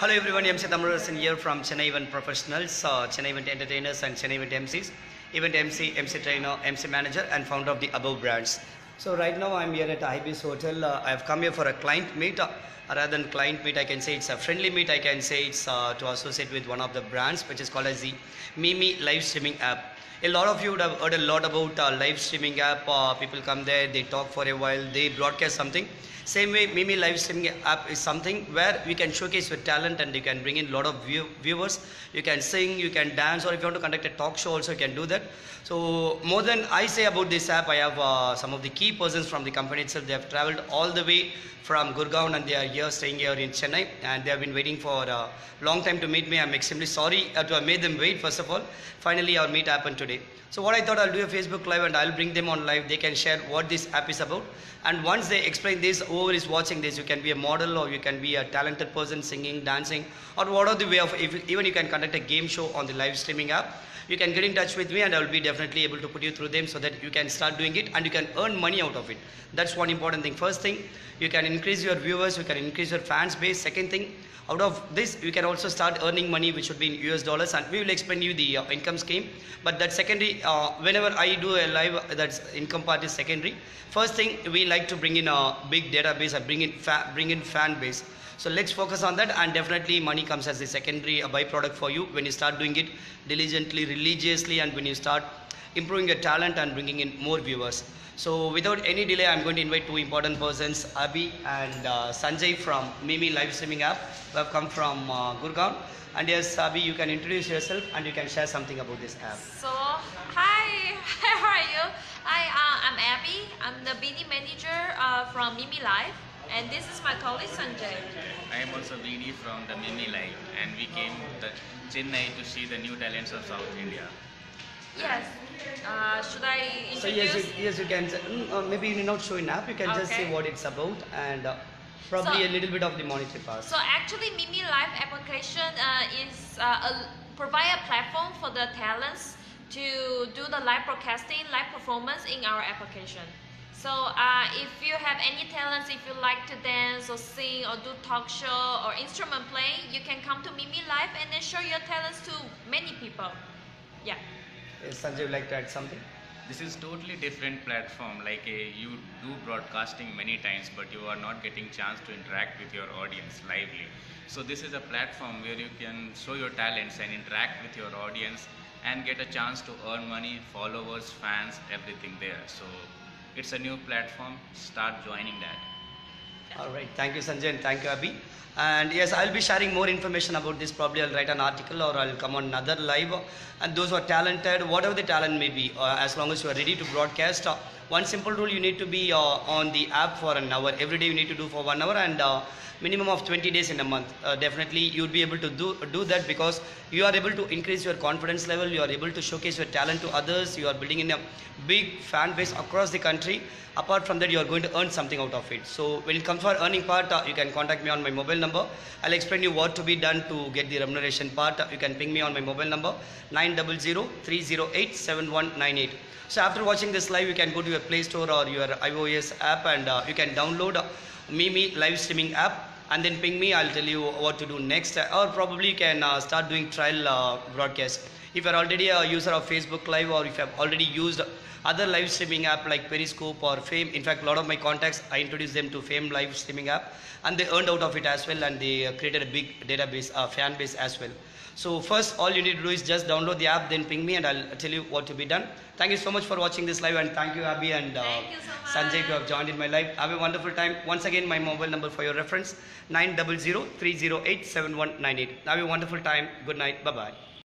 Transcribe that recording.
Hello everyone, MC Thamizharasan here from Chennai Event Professionals, uh, Chennai Event Entertainers and Chennai Event Emcees, Event MC, MC Trainer, MC Manager and founder of the above brands. So right now I'm here at Ibis Hotel. Uh, I've come here for a client meet. Uh, rather than client meet, I can say it's a friendly meet. I can say it's uh, to associate with one of the brands which is called as the MeMe live streaming app. A lot of you would have heard a lot about uh, live streaming app. Uh, people come there, they talk for a while, they broadcast something. Same way, MeMe live streaming app is something where you can showcase your talent and you can bring in a lot of view, viewers. You can sing, you can dance, or if you want to conduct a talk show, also you can do that. So more than I say about this app, I have uh, some of the key persons from the company itself. They have traveled all the way from Gurgaon and they are here staying here in Chennai and they have been waiting for a long time to meet me. I'm extremely sorry uh, to have made them wait first of all. Finally our meet happened today. So what I thought I'll do a Facebook live and I'll bring them on live. They can share what this app is about. And once they explain this, whoever is watching this, you can be a model or you can be a talented person singing, dancing, or what are the way of if, even you can conduct a game show on the live streaming app. You can get in touch with me and I will be definitely able to put you through them so that you can start doing it and you can earn money out of it. That's one important thing. First thing, you can increase your viewers, you can increase your fans base. Second thing, out of this you can also start earning money which would be in us dollars and we will explain you the uh, income scheme. But that secondary uh, whenever i do a live that's income part is secondary. First thing we like to bring in a big database and bring in bring in fan base. So let's focus on that and definitely money comes as a secondary byproduct for you when you start doing it diligently religiously and when you start improving your talent and bringing in more viewers so without any delay, I'm going to invite two important persons, Abhi and uh, Sanjay from MeMe live streaming app, who have come from uh, Gurgaon. And yes, Abhi, you can introduce yourself and you can share something about this app. So, hi, how are you? Hi, uh, I'm Abhi. I'm the BD manager uh, from MeMe Live, and this is my colleague Sanjay. I am also Vini from the MeMe Live and we came to Chennai to see the new talents of South India. Yes. Uh, should I introduce? So yes, you, yes, you can. mm, Uh, maybe you need not show app. You can just say what it's about and uh, probably So- a little bit of the monetary part. So actually, MeMe Live application uh, is uh, a, provide a platform for the talents to do the live broadcasting, live performance in our application. So uh, if you have any talents, if you like to dance or sing or do talk show or instrument playing, you can come to MeMe Live and then show your talents to many people. Yeah. Sanjay, like to add something? This is totally different platform like a, you do broadcasting many times but you are not getting chance to interact with your audience lively. So this is a platform where you can show your talents and interact with your audience and get a chance to earn money, followers, fans, everything there. So it's a new platform, start joining that. All right. Thank you, Sanjay, and thank you, Abhi. And yes, I'll be sharing more information about this. Probably I'll write an article or I'll come on another live. And those who are talented, whatever the talent may be, uh, as long as you are ready to broadcast, uh, one simple rule you need to be uh, on the app for an hour. Every day you need to do for one hour and uh, minimum of 20 days in a month. Uh, definitely you'll be able to do, do that because you are able to increase your confidence level. You are able to showcase your talent to others. You are building in a big fan base across the country. Apart from that, you are going to earn something out of it. So when it comes for earning part, uh, you can contact me on my mobile number. I'll explain you what to be done to get the remuneration part. You can ping me on my mobile number 900-308-7198. So after watching this live, you can go to your Play Store or your iOS app and uh, you can download MeMe live streaming app and then ping me. I'll tell you what to do next. Or probably you can uh, start doing trial uh, broadcast. If you're already a user of Facebook Live or if you have already used other live streaming app like Periscope or Fame. In fact, a lot of my contacts, I introduced them to Fame live streaming app and they earned out of it as well and they uh, created a big database, uh, fan base as well. So first, all you need to do is just download the app, then ping me and I'll tell you what to be done. Thank you so much for watching this live and thank you Abhi and uh, you so Sanjay who have joined in my live. Have a wonderful time. Once again, my mobile number for your reference, 900-308-7198. Have a wonderful time. Good night. Bye-bye.